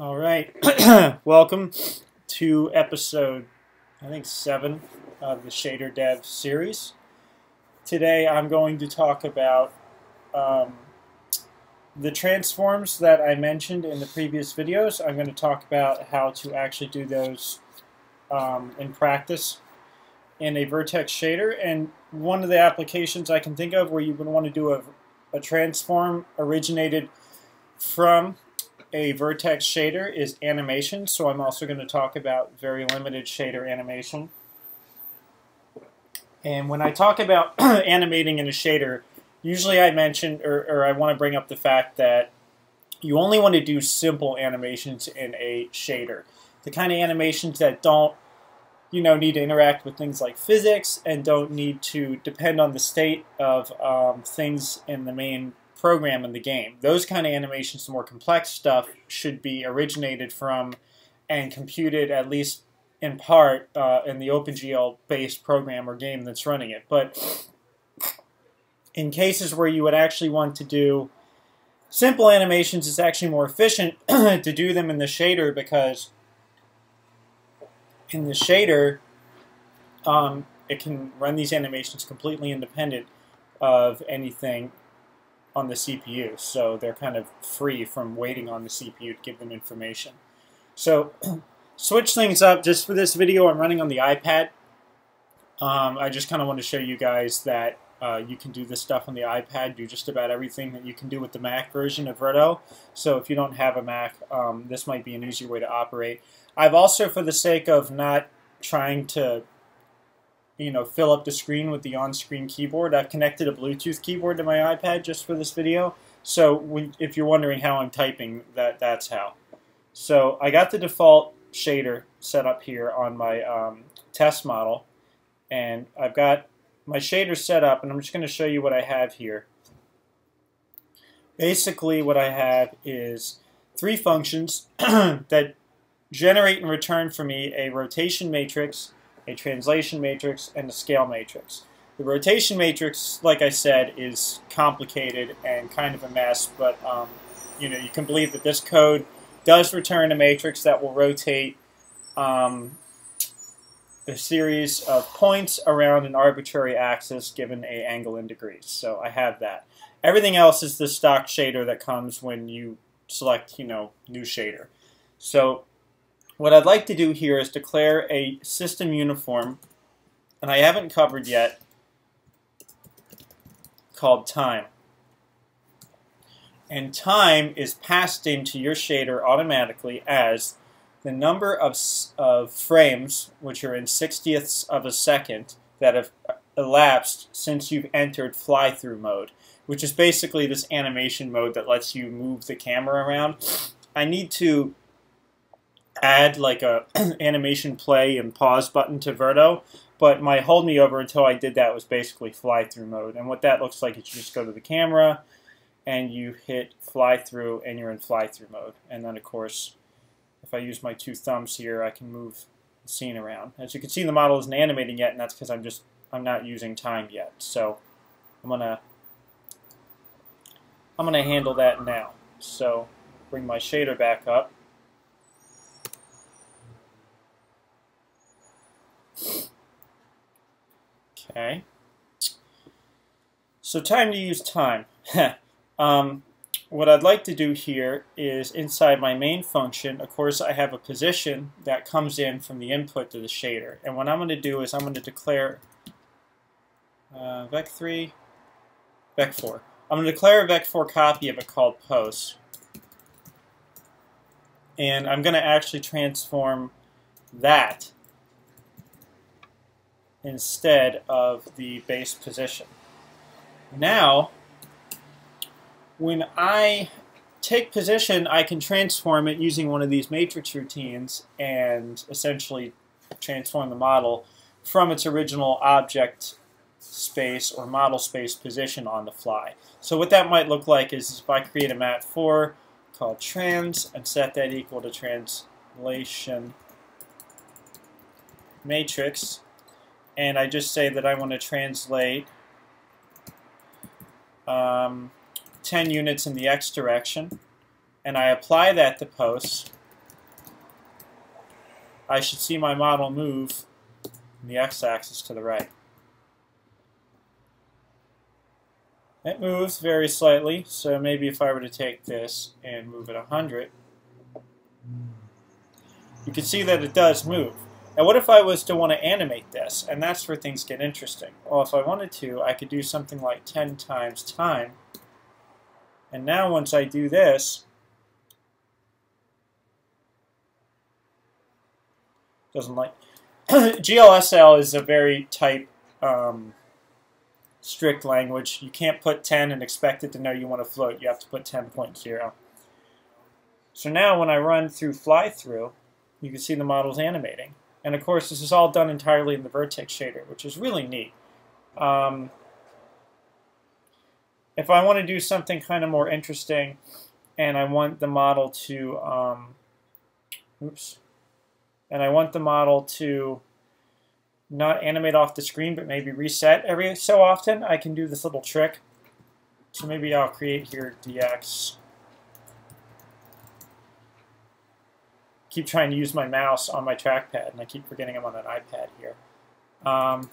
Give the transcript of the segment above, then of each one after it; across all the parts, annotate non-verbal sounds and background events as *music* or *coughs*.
All right, *clears throat* welcome to episode, I think, seven of the Shader Dev series. Today I'm going to talk about um, the transforms that I mentioned in the previous videos. I'm going to talk about how to actually do those um, in practice in a vertex shader. And one of the applications I can think of where you would want to do a, a transform originated from a vertex shader is animation, so I'm also going to talk about very limited shader animation. And when I talk about *clears throat* animating in a shader, usually I mention, or, or I want to bring up the fact that you only want to do simple animations in a shader. The kind of animations that don't, you know, need to interact with things like physics and don't need to depend on the state of um, things in the main program in the game. Those kind of animations, the more complex stuff, should be originated from and computed at least in part uh, in the OpenGL-based program or game that's running it. But in cases where you would actually want to do simple animations, it's actually more efficient *clears throat* to do them in the shader because in the shader, um, it can run these animations completely independent of anything on the CPU, so they're kind of free from waiting on the CPU to give them information. So *clears throat* switch things up. Just for this video, I'm running on the iPad. Um, I just kind of want to show you guys that uh, you can do this stuff on the iPad, do just about everything that you can do with the Mac version of Verto. So if you don't have a Mac, um, this might be an easier way to operate. I've also, for the sake of not trying to you know, fill up the screen with the on-screen keyboard. I've connected a Bluetooth keyboard to my iPad just for this video. So when, if you're wondering how I'm typing, that that's how. So I got the default shader set up here on my um, test model. And I've got my shader set up, and I'm just going to show you what I have here. Basically, what I have is three functions *clears throat* that generate and return for me a rotation matrix, a translation matrix, and a scale matrix. The rotation matrix, like I said, is complicated and kind of a mess, but um, you know you can believe that this code does return a matrix that will rotate um, a series of points around an arbitrary axis given a angle in degrees. So I have that. Everything else is the stock shader that comes when you select, you know, new shader. So what I'd like to do here is declare a system uniform, and I haven't covered yet, called time. And time is passed into your shader automatically as the number of, of frames, which are in 60ths of a second, that have elapsed since you've entered fly-through mode, which is basically this animation mode that lets you move the camera around. I need to add like a *clears throat* animation play and pause button to Verto, but my hold me over until I did that was basically fly through mode. And what that looks like is you just go to the camera and you hit fly through and you're in fly through mode. And then of course, if I use my two thumbs here, I can move the scene around. As you can see, the model isn't animating yet, and that's because I'm just I'm not using time yet. So I'm gonna I'm gonna handle that now. So bring my shader back up. Okay. So time to use time. *laughs* um, what I'd like to do here is inside my main function, of course I have a position that comes in from the input to the shader. And what I'm going to do is I'm going to declare uh, vec3, vec4. I'm going to declare a vec4 copy of it called post. And I'm going to actually transform that instead of the base position. Now, when I take position, I can transform it using one of these matrix routines and essentially transform the model from its original object space or model space position on the fly. So what that might look like is if I create a mat4 called trans and set that equal to translation matrix and I just say that I want to translate um, 10 units in the x direction, and I apply that to posts, I should see my model move the x-axis to the right. It moves very slightly, so maybe if I were to take this and move it 100, you can see that it does move. Now what if I was to want to animate this? And that's where things get interesting. Well, if I wanted to, I could do something like 10 times time. And now once I do this, doesn't like *coughs* GLSL is a very tight um, strict language. You can't put 10 and expect it to know you want to float. You have to put 10.0. So now when I run through fly through, you can see the models animating. And of course, this is all done entirely in the vertex shader, which is really neat. Um, if I want to do something kind of more interesting, and I want the model to, um, oops, and I want the model to not animate off the screen, but maybe reset every so often, I can do this little trick. So maybe I'll create here dx. Keep trying to use my mouse on my trackpad, and I keep forgetting I'm on an iPad here. Um,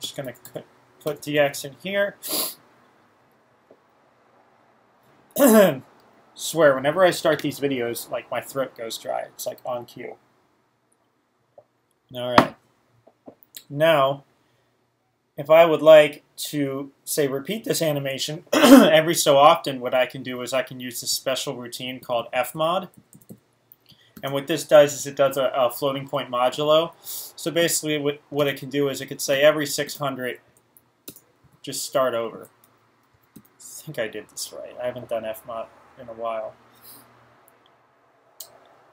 just going to put, put dx in here. *clears throat* Swear, whenever I start these videos, like my throat goes dry. It's like on cue. All right. Now, if I would like to, say, repeat this animation *clears throat* every so often, what I can do is I can use this special routine called fmod. And what this does is it does a, a floating point modulo. So basically what, what it can do is it could say every 600, just start over. I think I did this right. I haven't done fmod in a while.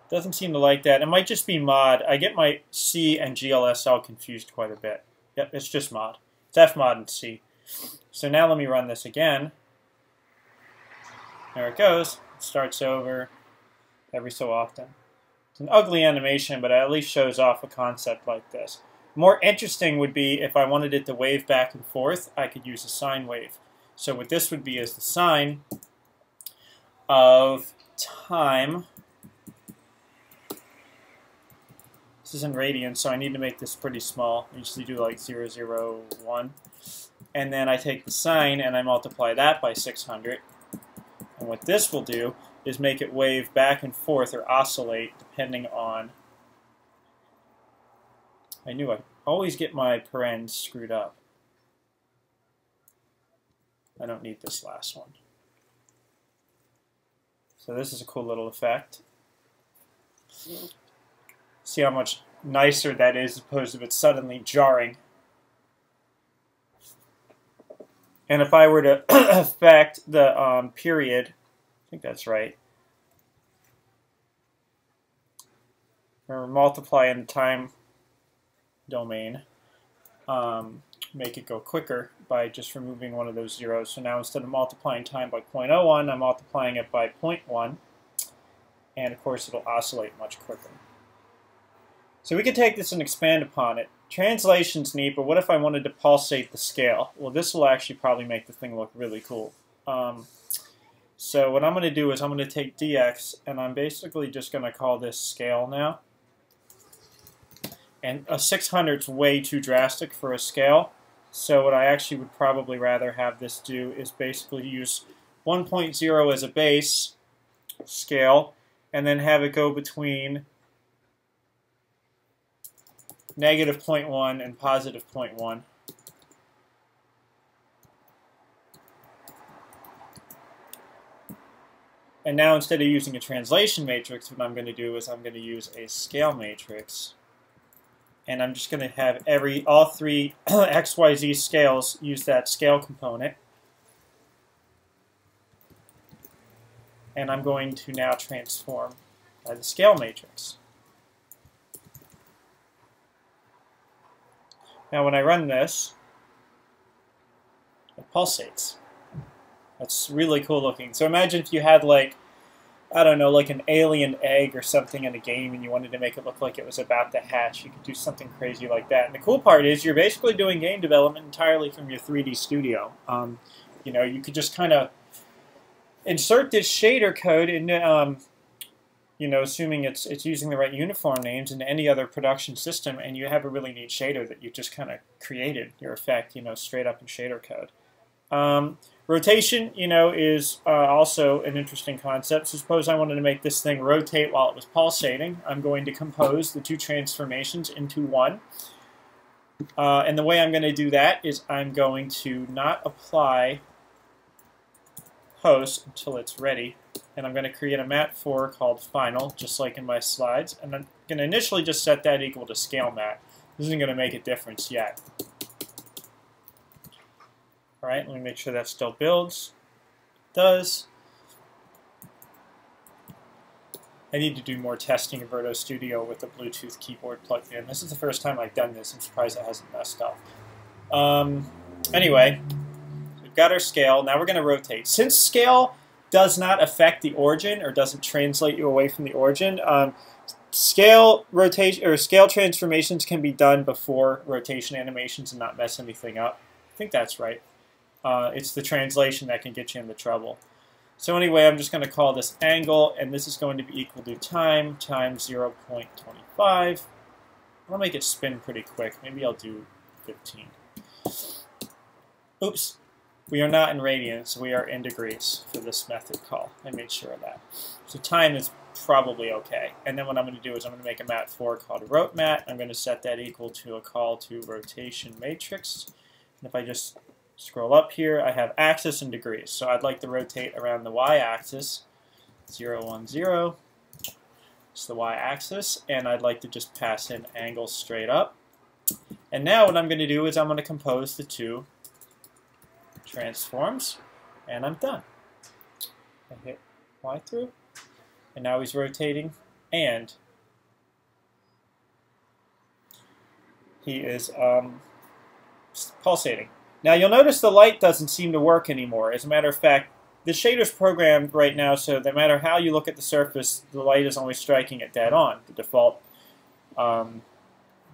Doesn't seem to like that. It might just be mod. I get my C and GLSL confused quite a bit. Yep, it's just mod. It's Fmod and C. So now let me run this again. There it goes. It starts over every so often. An ugly animation, but it at least shows off a concept like this. More interesting would be if I wanted it to wave back and forth, I could use a sine wave. So what this would be is the sine of time This is in radians, so I need to make this pretty small. I usually do like 0, 0, 1. And then I take the sine and I multiply that by 600. And what this will do is make it wave back and forth or oscillate depending on... I knew I always get my parens screwed up. I don't need this last one. So this is a cool little effect. See how much nicer that is, as opposed to it suddenly jarring. And if I were to *coughs* affect the um, period, I think that's right, or multiply in the time domain, um, make it go quicker by just removing one of those zeros. So now instead of multiplying time by 0.01, I'm multiplying it by 0.1, and of course it'll oscillate much quicker. So we could take this and expand upon it. Translation's neat, but what if I wanted to pulsate the scale? Well, this will actually probably make the thing look really cool. Um, so what I'm going to do is I'm going to take dx, and I'm basically just going to call this scale now. And a 600 is way too drastic for a scale. So what I actually would probably rather have this do is basically use 1.0 as a base scale, and then have it go between negative 0.1 and positive 0.1. And now instead of using a translation matrix, what I'm going to do is I'm going to use a scale matrix. And I'm just going to have every all three *clears throat* XYZ scales use that scale component. And I'm going to now transform by the scale matrix. Now when I run this, it pulsates. That's really cool looking. So imagine if you had like, I don't know, like an alien egg or something in a game and you wanted to make it look like it was about to hatch. You could do something crazy like that. And the cool part is you're basically doing game development entirely from your 3D studio. Um, you know, you could just kind of insert this shader code in, um, you know, assuming it's it's using the right uniform names in any other production system, and you have a really neat shader that you just kind of created your effect, you know, straight up in shader code. Um, rotation, you know, is uh, also an interesting concept. So suppose I wanted to make this thing rotate while it was pulsating. I'm going to compose the two transformations into one. Uh, and the way I'm going to do that is I'm going to not apply post until it's ready. And I'm going to create a mat 4 called final, just like in my slides. And I'm going to initially just set that equal to scale mat. This isn't going to make a difference yet. All right, let me make sure that still builds. It does. I need to do more testing in Verto Studio with the Bluetooth keyboard plugged in. This is the first time I've done this. I'm surprised it hasn't messed up. Um, anyway, we've got our scale. Now we're going to rotate. Since scale does not affect the origin or doesn't translate you away from the origin, um, scale rotation or scale transformations can be done before rotation animations and not mess anything up. I think that's right. Uh, it's the translation that can get you into trouble. So anyway, I'm just going to call this angle, and this is going to be equal to time times 0.25. I'll make it spin pretty quick. Maybe I'll do 15. Oops. We are not in radians, we are in degrees for this method call. I made sure of that. So time is probably okay. And then what I'm going to do is I'm going to make a mat 4 called rote mat. I'm going to set that equal to a call to rotation matrix. And if I just Scroll up here, I have axis and degrees. So I'd like to rotate around the y-axis, 0, 1, 0. It's the y-axis, and I'd like to just pass in angle straight up. And now what I'm going to do is I'm going to compose the two transforms, and I'm done. I hit Y through, and now he's rotating, and he is um, pulsating. Now you'll notice the light doesn't seem to work anymore. As a matter of fact, the shader's programmed right now so no matter how you look at the surface, the light is always striking it dead on. The default, um,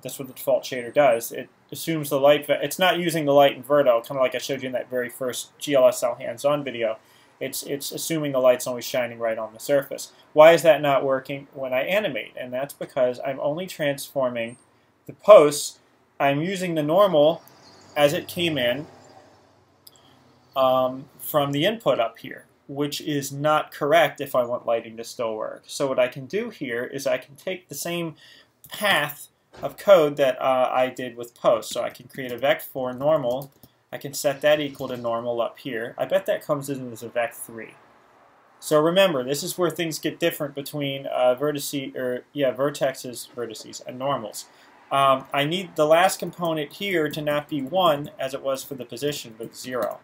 that's what the default shader does. It assumes the light, it's not using the light in Verto, kind of like I showed you in that very first GLSL hands-on video. It's, it's assuming the light's only shining right on the surface. Why is that not working when I animate? And that's because I'm only transforming the posts. I'm using the normal as it came in um, from the input up here, which is not correct if I want lighting to still work. So what I can do here is I can take the same path of code that uh, I did with post. So I can create a vec4 normal. I can set that equal to normal up here. I bet that comes in as a vec3. So remember, this is where things get different between uh, vertices, or yeah, vertexes, vertices, and normals. Um, I need the last component here to not be 1 as it was for the position, but 0.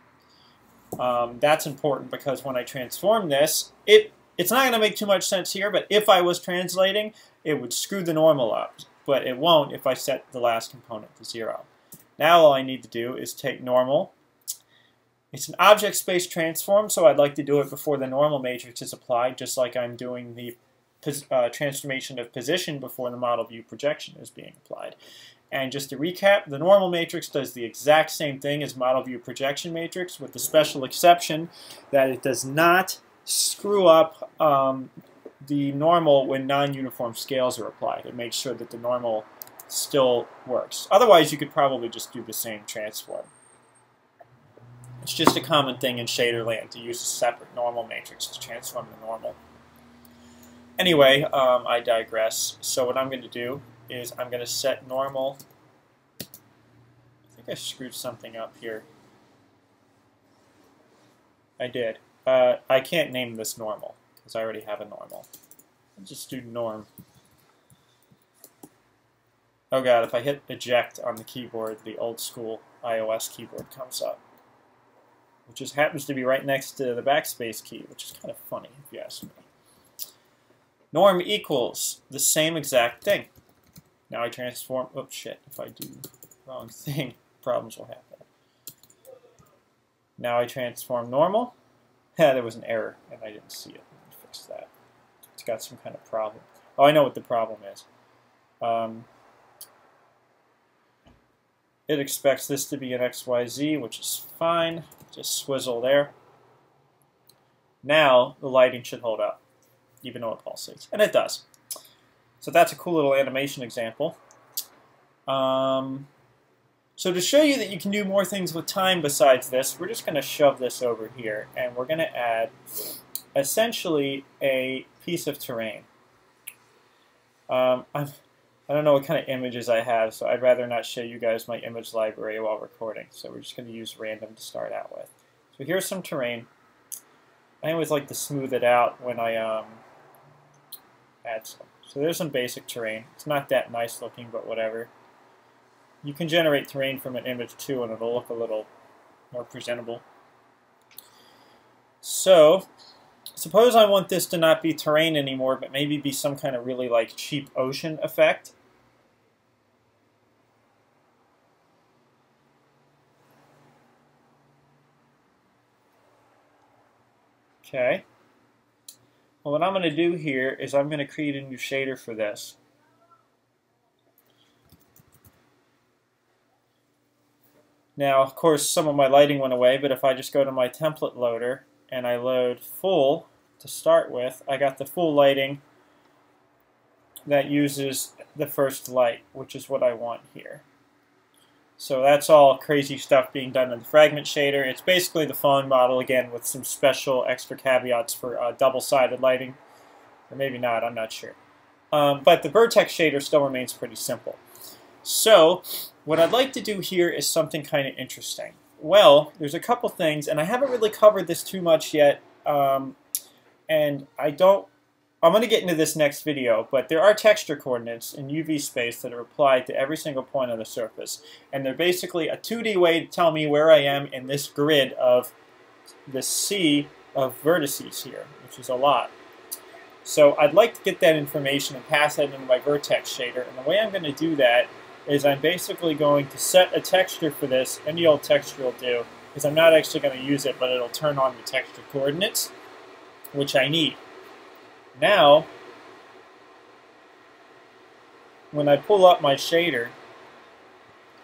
Um, that's important because when I transform this, it it's not going to make too much sense here, but if I was translating, it would screw the normal up. But it won't if I set the last component to 0. Now all I need to do is take normal. It's an object space transform, so I'd like to do it before the normal matrix is applied, just like I'm doing the uh, transformation of position before the model view projection is being applied. And just to recap, the normal matrix does the exact same thing as model view projection matrix with the special exception that it does not screw up um, the normal when non-uniform scales are applied. It makes sure that the normal still works. Otherwise, you could probably just do the same transform. It's just a common thing in shaderland to use a separate normal matrix to transform the normal. Anyway, um, I digress. So what I'm going to do is I'm going to set normal. I think I screwed something up here. I did. Uh, I can't name this normal because I already have a normal. I'll just do norm. Oh god, if I hit eject on the keyboard, the old school iOS keyboard comes up. Which just happens to be right next to the backspace key, which is kind of funny, if you ask me. Norm equals the same exact thing. Now I transform, oh shit, if I do wrong *laughs* thing, problems will happen. Now I transform normal. *laughs* Yeah, there was an error and I didn't see it. Let me fix that. It's got some kind of problem. Oh, I know what the problem is. Um, it expects this to be an XYZ, which is fine. Just swizzle there. Now the lighting should hold up. Even though it pulsates. And it does. So that's a cool little animation example. Um, so to show you that you can do more things with time besides this, we're just going to shove this over here, and we're going to add essentially a piece of terrain. Um, I'm, I don't know what kind of images I have, so I'd rather not show you guys my image library while recording. So we're just going to use random to start out with. So here's some terrain. I always like to smooth it out when I um, add some. So there's some basic terrain. It's not that nice looking, but whatever. You can generate terrain from an image too, and it'll look a little more presentable. So suppose I want this to not be terrain anymore, but maybe be some kind of really like cheap ocean effect. Okay. Well, what I'm going to do here is I'm going to create a new shader for this. Now, of course, some of my lighting went away, but if I just go to my template loader and I load full to start with, I got the full lighting that uses the first light, which is what I want here. So that's all crazy stuff being done in the fragment shader. It's basically the Phong model again with some special extra caveats for uh, double-sided lighting. Or maybe not, I'm not sure. Um, but the vertex shader still remains pretty simple. So what I'd like to do here is something kind of interesting. Well, there's a couple things, and I haven't really covered this too much yet, um, and I don't, I'm going to get into this next video, but there are texture coordinates in UV space that are applied to every single point on the surface, and they're basically a 2D way to tell me where I am in this grid of the sea of vertices here, which is a lot. So I'd like to get that information and pass that into my vertex shader, and the way I'm going to do that is I'm basically going to set a texture for this. Any old texture will do, because I'm not actually going to use it, but it'll turn on the texture coordinates, which I need. Now, when I pull up my shader,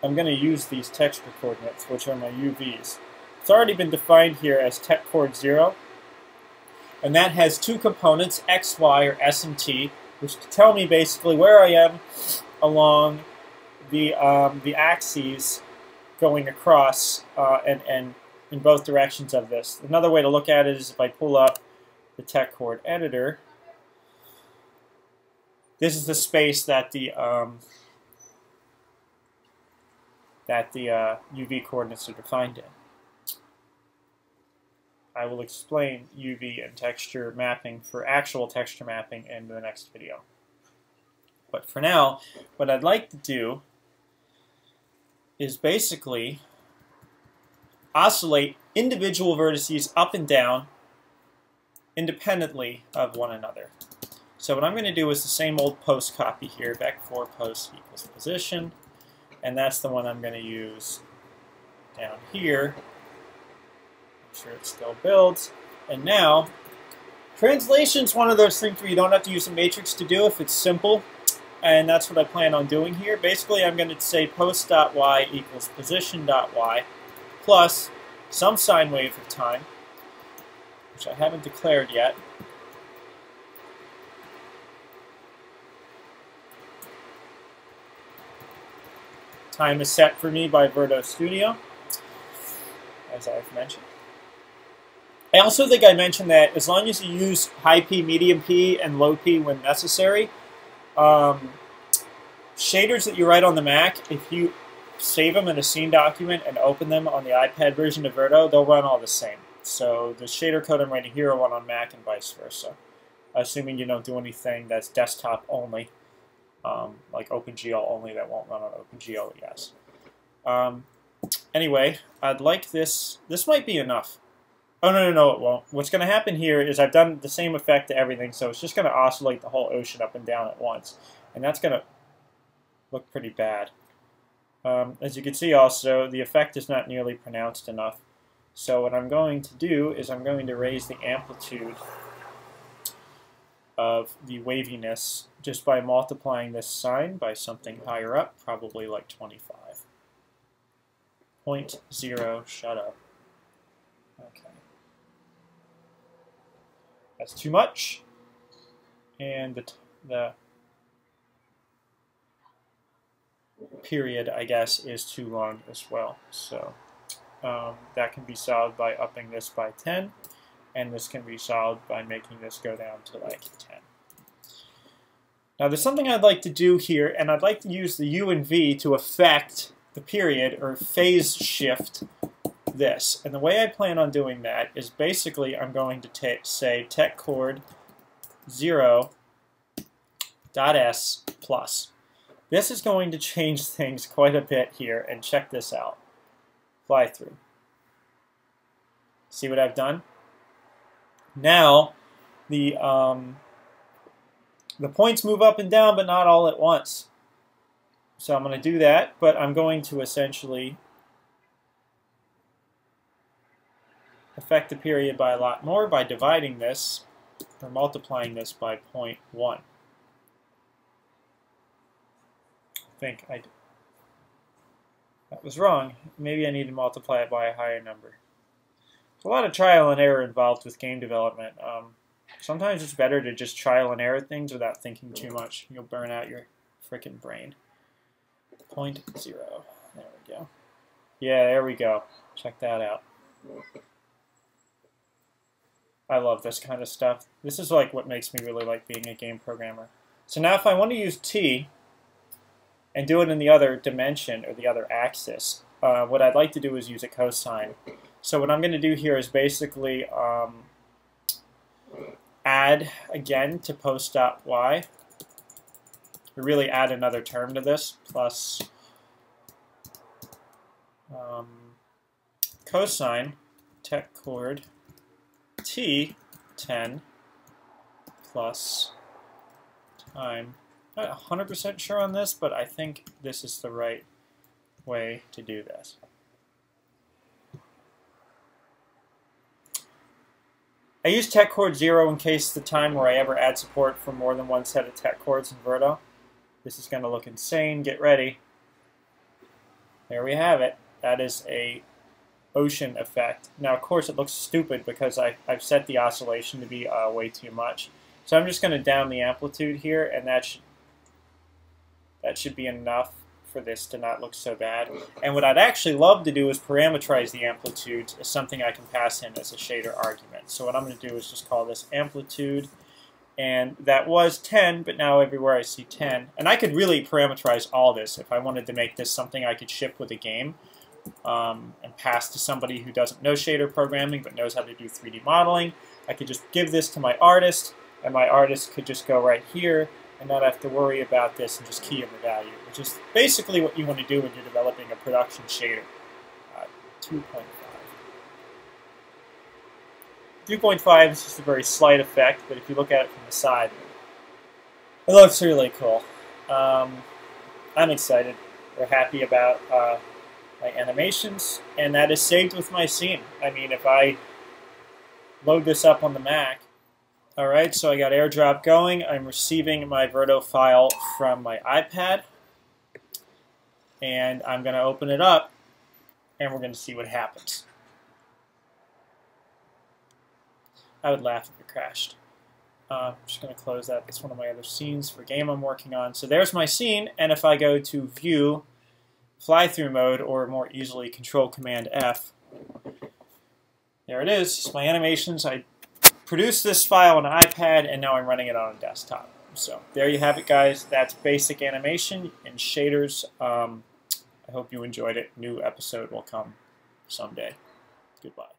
I'm going to use these texture coordinates, which are my UVs. It's already been defined here as TexCoord 0, and that has two components, x, y, or s and t, which tell me basically where I am along the um, the axes going across uh, and, and in both directions of this. Another way to look at it is if I pull up the TexCoord editor, this is the space that the um, that the uh, UV coordinates are defined in. I will explain UV and texture mapping for actual texture mapping in the next video. But for now, what I'd like to do is basically oscillate individual vertices up and down independently of one another. So what I'm going to do is the same old post copy here, vec4 post equals position, and that's the one I'm going to use down here. Make sure it still builds. And now, translation is one of those things where you don't have to use a matrix to do if it's simple and that's what I plan on doing here. Basically, I'm going to say post.y equals position.y plus some sine wave of time, which I haven't declared yet. Time is set for me by Verto Studio, as I've mentioned. I also think I mentioned that as long as you use highp, medium P, and lowp when necessary, um, shaders that you write on the Mac, if you save them in a scene document and open them on the iPad version of Verto, they'll run all the same. So the shader code I'm writing here will run on Mac and vice versa, assuming you don't do anything that's desktop only, um, like OpenGL only that won't run on OpenGL, ES. Um, anyway, I'd like this. This might be enough. Oh, no, no, no, it won't. What's going to happen here is I've done the same effect to everything, so it's just going to oscillate the whole ocean up and down at once. And that's going to look pretty bad. Um, as you can see also, the effect is not nearly pronounced enough. So what I'm going to do is I'm going to raise the amplitude of the waviness just by multiplying this sine by something higher up, probably like 25. Point zero, shut up. Okay. That's too much. and the, the period, I guess, is too long as well. So um, that can be solved by upping this by 10, and this can be solved by making this go down to like 10. Now there's something I'd like to do here, and I'd like to use the U and V to affect the period or phase shift this. And the way I plan on doing that is basically I'm going to say TexCoord 0 dot s plus. This is going to change things quite a bit here, and check this out. Fly through. See what I've done? Now, the um, the points move up and down, but not all at once. So I'm going to do that, but I'm going to essentially affect the period by a lot more by dividing this or multiplying this by 0.1. I think I that was wrong. Maybe I need to multiply it by a higher number. A lot of trial and error involved with game development. Um, sometimes it's better to just trial and error things without thinking too much. You'll burn out your freaking brain. Point zero. There we go. Yeah, there we go. Check that out. I love this kind of stuff. This is like what makes me really like being a game programmer. So now if I want to use t and do it in the other dimension or the other axis, uh, what I'd like to do is use a cosine. So what I'm going to do here is basically um, add again to post.y. Really add another term to this, plus um, cosine TexCoord t10 plus time. I'm Not 100% sure on this, but I think this is the right way to do this. I use TexCoord 0 in case the time where I ever add support for more than one set of TexCoords in Verto. This is going to look insane. Get ready. There we have it. That is a ocean effect. Now, of course, it looks stupid because I, I've set the oscillation to be uh, way too much. So I'm just going to down the amplitude here, and that should, that should be enough for this to not look so bad. And what I'd actually love to do is parameterize the amplitude as something I can pass in as a shader argument. So what I'm going to do is just call this amplitude, and that was 10, but now everywhere I see 10. And I could really parameterize all this if I wanted to make this something I could ship with a game um, and pass to somebody who doesn't know shader programming but knows how to do 3D modeling. I could just give this to my artist, and my artist could just go right here and not have to worry about this and just key in the value, which is basically what you want to do when you're developing a production shader. Uh, 2.5. 3.5 is just a very slight effect, but if you look at it from the side, it looks really cool. Um, I'm excited. We're happy about uh, my animations, and that is saved with my scene. I mean, if I load this up on the Mac, all right, so I got AirDrop going. I'm receiving my Verto file from my iPad, and I'm going to open it up, and we're going to see what happens. I would laugh if it crashed. Uh, I'm just going to close that. It's one of my other scenes for game I'm working on. So there's my scene, and if I go to View, fly-through mode, or more easily Control Command F. There it is. It's my animations. I produced this file on an iPad, and now I'm running it on a desktop. So there you have it, guys. That's basic animation and shaders. Um, I hope you enjoyed it. New episode will come someday. Goodbye.